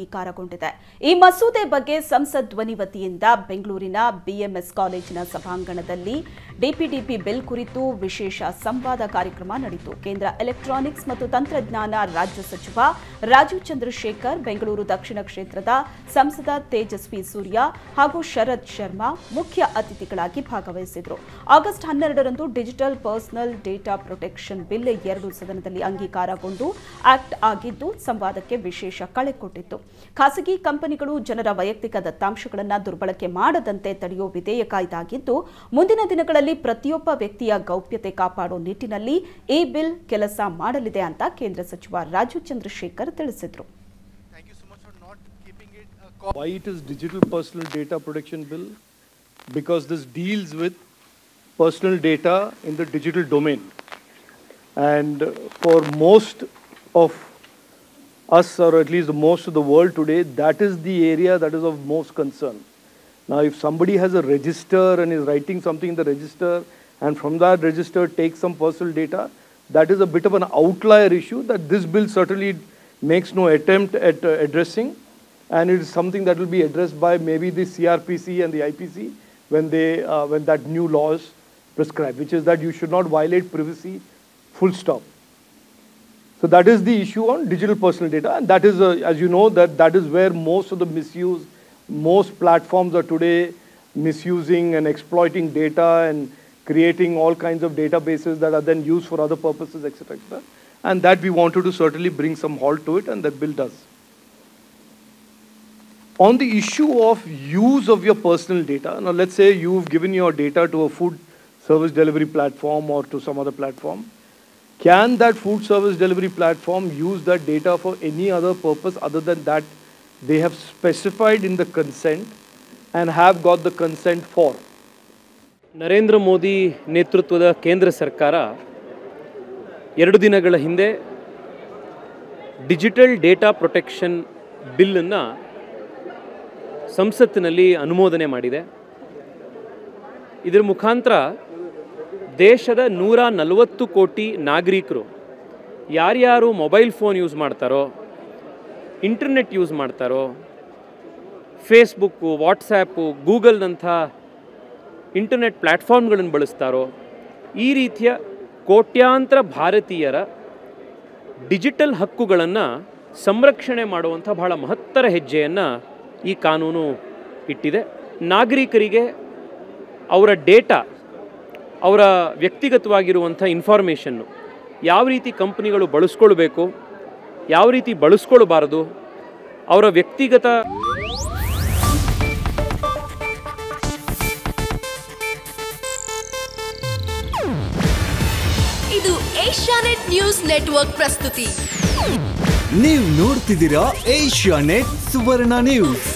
ಅಂಗೀಕಾರಗೊಂಡಿದೆ. ಈ ಮಸೂದೆ ಬಗ್ಗೆ ಸಂಸತ್ ಧ್ವನಿ ವತಿಯಿಂದ ಬೆಂಗಳೂರಿನ ಬಿಎಂಎಸ್ ಕಾಲೇಜಿನ ಸಭಾಂಗಣದಲ್ಲಿ ಡಿಪಿಡಿಪಿ ಬಿಲ್ ಕುರಿತು ವಿಶೇಷ ಸಂವಾದ ಕಾರ್ಯಕ್ರಮ ನಡೆಯಿತು. ಕೇಂದ್ರ ಎಲೆಕ್ಟ್ರಾನಿಕ್ಸ್ ಮತ್ತು ತಂತ್ರಜ್ಞಾನ ರಾಜ್ಯ ಸಚಿವ ರಾಜೀವ್ ಚಂದ್ರಶೇಖರ್, ಬೆಂಗಳೂರು ದಕ್ಷಿಣ ಕ್ಷೇತ್ರದ ಸಂಸದ ತೇಜಸ್ವಿ ಸೂರ್ಯ ಹಾಗೂ ಶರದ್ ಶರ್ಮಾ ಮುಖ್ಯ ಅತಿಥಿಗಳಾಗಿ ಭಾಗವಹಿಸಿದರು. ಆಗಸ್ಟ್ ಹನ್ನೆರಡರಂದು digital personal data protection bill ಎರಡು ಸದನದಲ್ಲಿ ಅಂಗೀಕಾರಗೊಂಡು ಆಕ್ಟ್ ಆಗಿದ್ದು, ಸಂವಾದಕ್ಕೆ ವಿಶೇಷ ಕಳೆ ಕೊಟ್ಟಿತ್ತು. ಖಾಸಗಿ ಕಂಪನಿಗಳು ಜನರ ವೈಯಕ್ತಿಕ ದತ್ತಾಂಶಗಳನ್ನು ದುರ್ಬಳಕೆ ಮಾಡದಂತೆ ತಡೆಯುವ ವಿಧೇಯಕ ಇದಾಗಿದ್ದು ಮುಂದಿನ ದಿನಗಳಲ್ಲಿ ಪ್ರತಿಯೊಬ್ಬ ವ್ಯಕ್ತಿಯ ಗೌಪ್ಯತೆ ಕಾಪಾಡೋ ನಿಟ್ಟಿನಲ್ಲಿ ಈ ಬಿಲ್ ಕೆಲಸ ಮಾಡಲಿದೆ ಅಂತ ಕೇಂದ್ರ ಸಚಿವ ರಾಜೀವ್ ಚಂದ್ರಶೇಖರ್ ತಿಳಿಸಿದರು. Because this deals with personal data in the digital domain. And for most of of us, or at least most of the world today, that is the area that is of most concern. Now, if somebody has a register and is writing something in the register, and from that register takes some personal data, that is a bit of an outlier issue that this bill certainly makes no attempt at uh, addressing. And it is something that will be addressed by maybe the CRPC and the IPC when, they, uh, when that new law is prescribed, which is that you should not violate privacy, full stop. So that is the issue on digital personal data, and that is, uh, as you know, that that is where most of the misuse, most platforms are today misusing and exploiting data and creating all kinds of databases that are then used for other purposes, etc., etc. And that we wanted to certainly bring some halt to it, and that bill does. On the issue of use of your personal data, now let's say you've given your data to a food service delivery platform or to some other platform. Can that food service delivery platform use that data for any other purpose other than that they have specified in the consent and have got the consent for? Narendra Modi ನೇತೃತ್ವದ ಕೇಂದ್ರ ಸರ್ಕಾರ ಎರಡು ದಿನಗಳ ಹಿಂದೆ digital data protection ಬಿಲ್ಲನ್ನು ಸಂಸತ್ತಿನಲ್ಲಿ ಅನುಮೋದನೆ ಮಾಡಿದೆ ಇದರ ಮುಖಾಂತರ ದೇಶದ ನೂರ ನಲವತ್ತು ಕೋಟಿ ನಾಗರಿಕರು ಯಾರ್ಯಾರು ಮೊಬೈಲ್ ಫೋನ್ ಯೂಸ್ ಮಾಡ್ತಾರೋ, ಇಂಟರ್ನೆಟ್ ಯೂಸ್ ಮಾಡ್ತಾರೋ, ಫೇಸ್ಬುಕ್ಕು, ವಾಟ್ಸ್ಯಾಪು, ಗೂಗಲ್ನಂಥ ಇಂಟರ್ನೆಟ್ ಪ್ಲ್ಯಾಟ್ಫಾರ್ಮ್ಗಳನ್ನು ಬಳಸ್ತಾರೋ, ಈ ರೀತಿಯ ಕೋಟ್ಯಾಂತರ ಭಾರತೀಯರ ಡಿಜಿಟಲ್ ಹಕ್ಕುಗಳನ್ನು ಸಂರಕ್ಷಣೆ ಮಾಡುವಂಥ ಬಹಳ ಮಹತ್ತರ ಹೆಜ್ಜೆಯನ್ನು ಈ ಕಾನೂನು ಇಟ್ಟಿದೆ. ನಾಗರಿಕರಿಗೆ ಅವರ ಡೇಟಾ ಅವರ ವ್ಯಕ್ತಿಗತವಾಗಿರುವಂಥ ಇನ್ಫಾರ್ಮೇಷನ್ನು ಯಾವ ರೀತಿ ಕಂಪ್ನಿಗಳು ಬಳಸ್ಕೊಳ್ಬೇಕು ಯಾವ ರೀತಿ ಬಳಸ್ಕೊಳ್ಬಾರ್ದು ಅವರ ವ್ಯಕ್ತಿಗತ ಇದು ಏಷ್ಯಾನೆಟ್ ನ್ಯೂಸ್ ನೆಟ್ವರ್ಕ್ ಪ್ರಸ್ತುತಿ. ನೀವು ನೋಡ್ತಿದ್ದೀರಾ ಏಷ್ಯಾ ನೆಟ್ ಸುವರ್ಣ ನ್ಯೂಸ್.